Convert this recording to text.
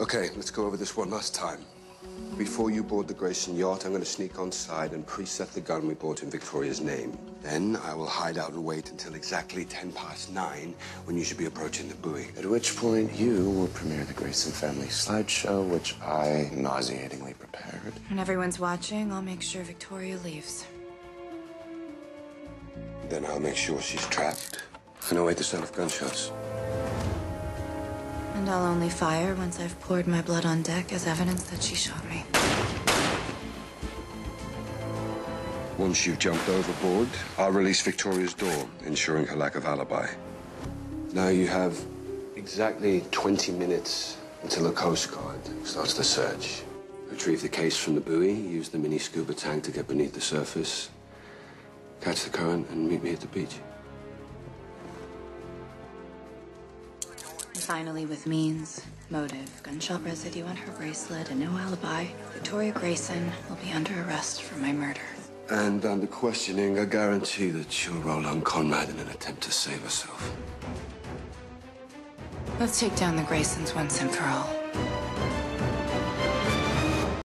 Okay, let's go over this one last time. Before you board the Grayson yacht, I'm going to sneak on side and preset the gun we bought in Victoria's name. Then I will hide out and wait until exactly 10 past 9 when you should be approaching the buoy. At which point you will premiere the Grayson family slideshow, which I nauseatingly prepared. When everyone's watching, I'll make sure Victoria leaves. Then I'll make sure she's trapped and await the sound of gunshots. And I'll only fire once I've poured my blood on deck as evidence that she shot me. Once you've jumped overboard, I'll release Victoria's door, ensuring her lack of alibi. Now you have exactly 20 minutes until the Coast Guard starts the search. Retrieve the case from the buoy, use the mini scuba tank to get beneath the surface, catch the current, and meet me at the beach. Finally, with means, motive, gunshot residue on her bracelet, and no alibi, Victoria Grayson will be under arrest for my murder. And under questioning, I guarantee that she'll roll on Conrad in an attempt to save herself. Let's take down the Graysons once and for all.